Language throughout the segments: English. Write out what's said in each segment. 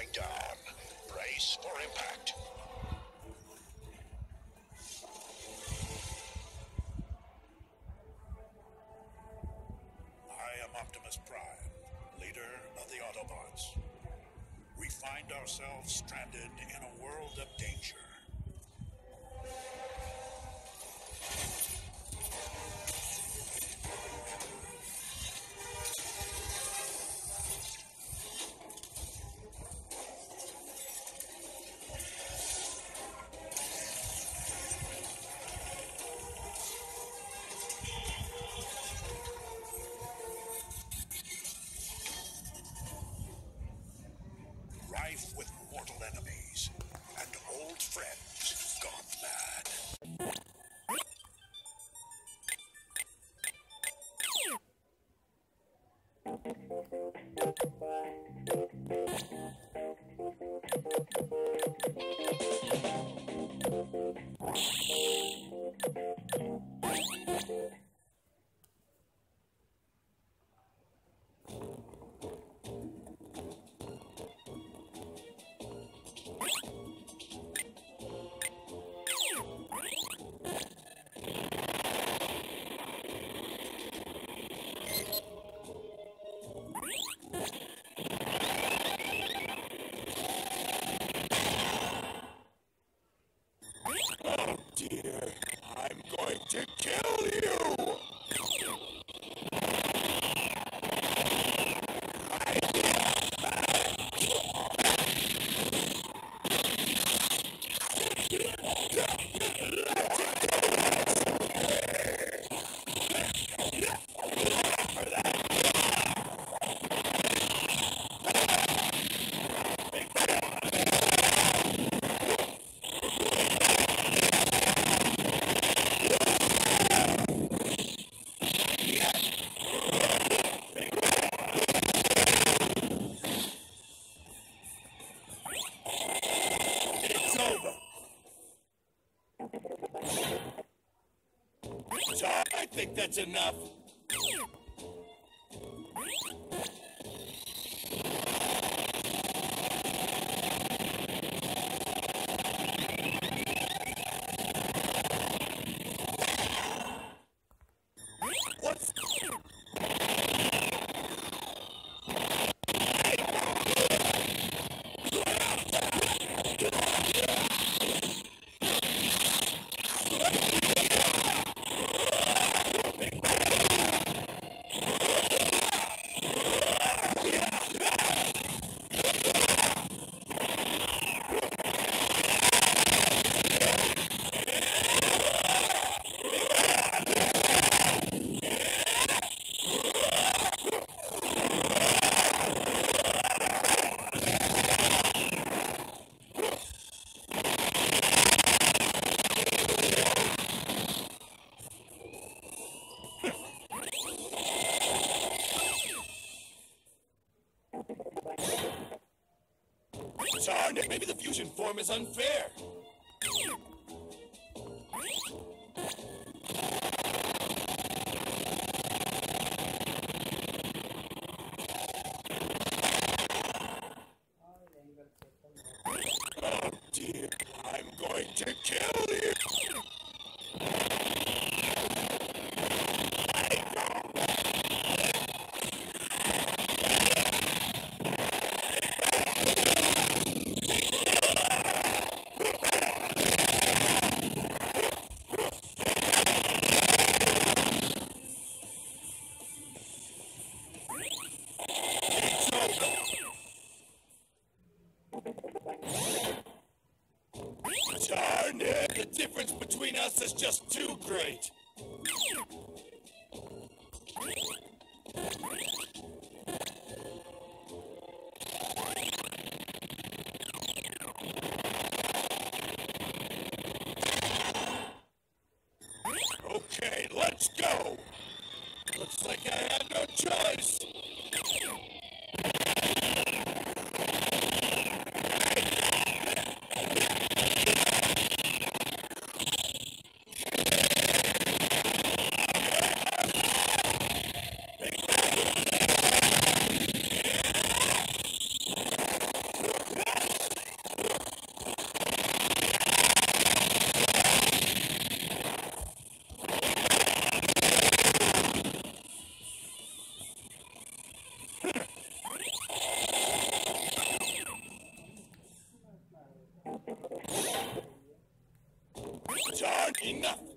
going down. Brace for impact. I am Optimus Prime, leader of the Autobots. We find ourselves stranded in a world of danger. Oh I think that's enough. Maybe the fusion form is unfair. Oh dear, I'm going to kill you. Difference between us is just too great. Darn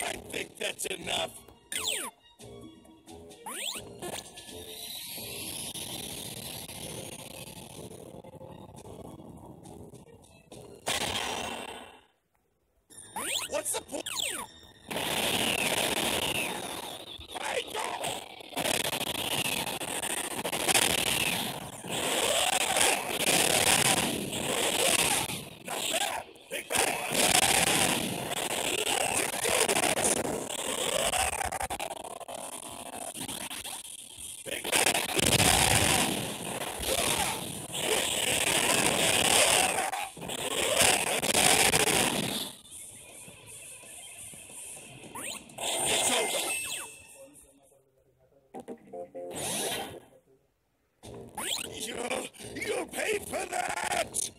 I think that's enough. You'll, pay for that!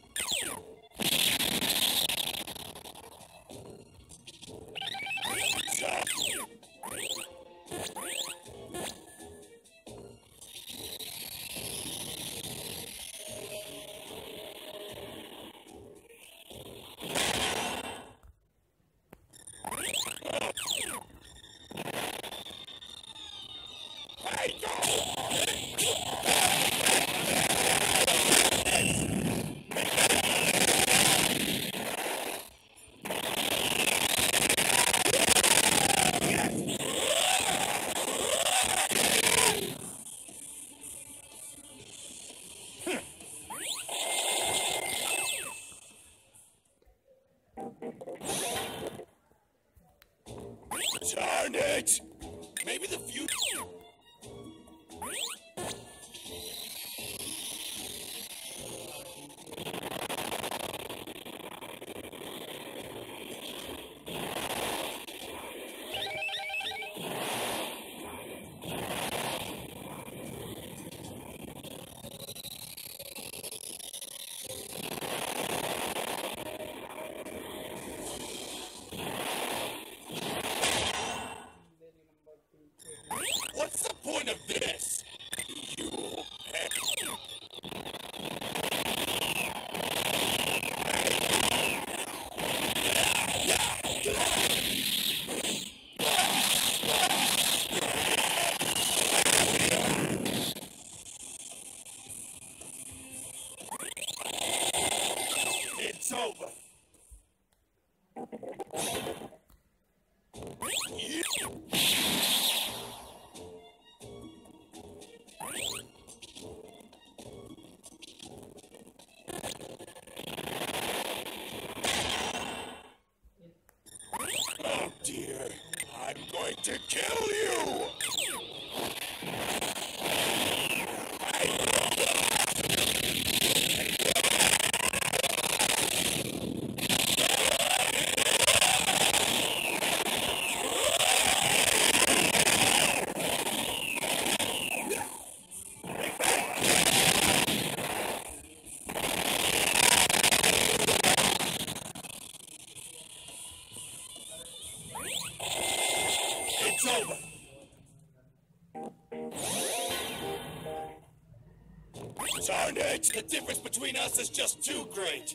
Point of this? Kill difference between us is just too great!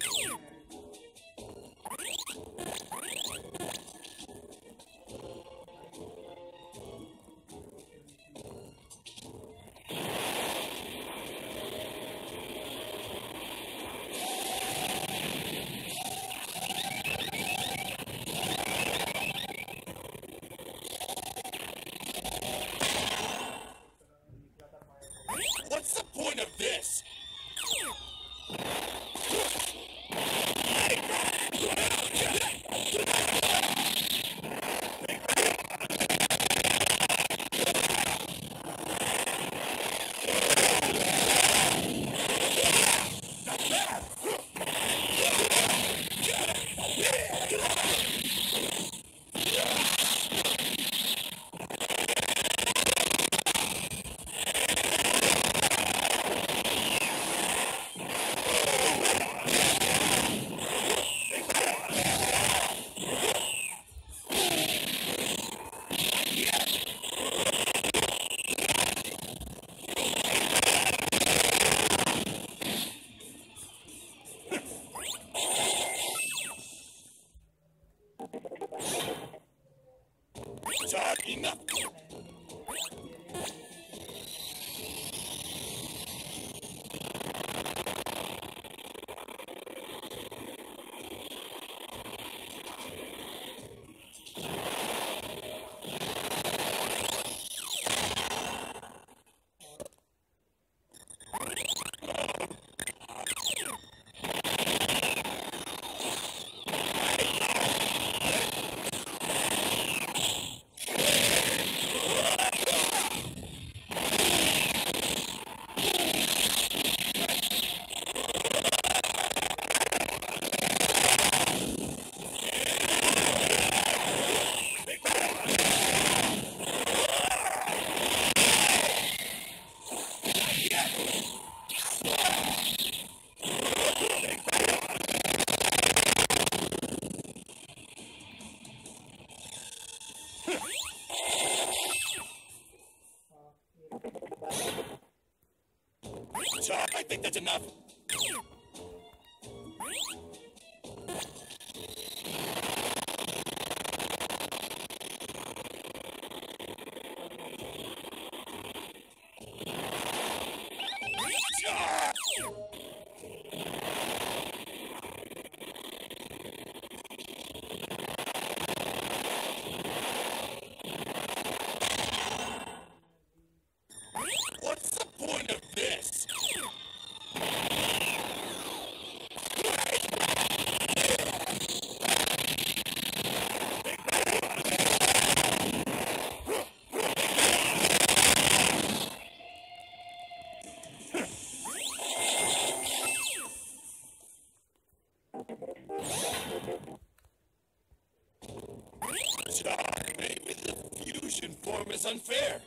Talk, I think that's enough. Talk, maybe the fusion form is unfair.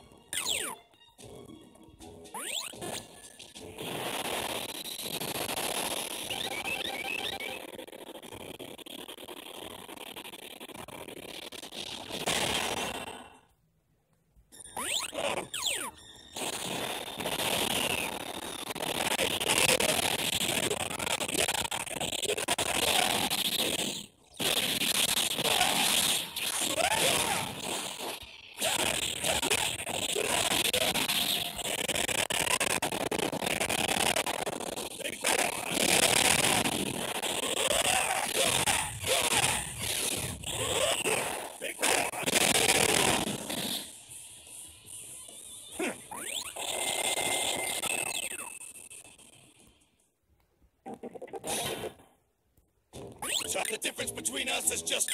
The difference between us is just...